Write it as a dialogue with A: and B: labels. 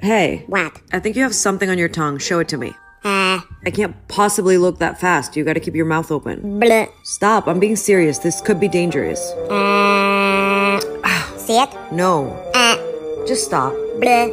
A: Hey,
B: What?
A: I think you have something on your tongue. Show it to me.
B: Uh,
A: I can't possibly look that fast. You gotta keep your mouth open.
B: bleh.
A: Stop, I'm being serious. This could be dangerous.
B: Uh, see it?
A: No.
B: Uh,
A: Just stop.
B: bleh.